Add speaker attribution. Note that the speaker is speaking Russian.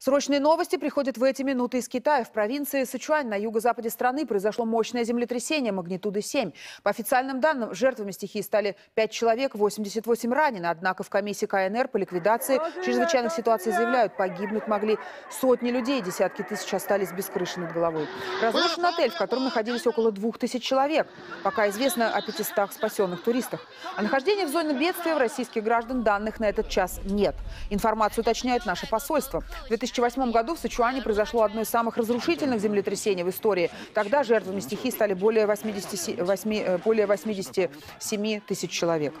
Speaker 1: Срочные новости приходят в эти минуты из Китая. В провинции Сычуань на юго-западе страны произошло мощное землетрясение магнитуды 7. По официальным данным, жертвами стихии стали 5 человек, 88 ранено. Однако в комиссии КНР по ликвидации чрезвычайных ситуаций заявляют, погибнуть могли сотни людей, десятки тысяч остались без крыши над головой. Разрушен отель, в котором находились около 2000 человек. Пока известно о 500 спасенных туристах. О нахождении в зоне бедствия у российских граждан данных на этот час нет. Информацию уточняет наше посольство. В 2008 году в Сычуане произошло одно из самых разрушительных землетрясений в истории. Тогда жертвами стихии стали более 87, более 87 тысяч человек.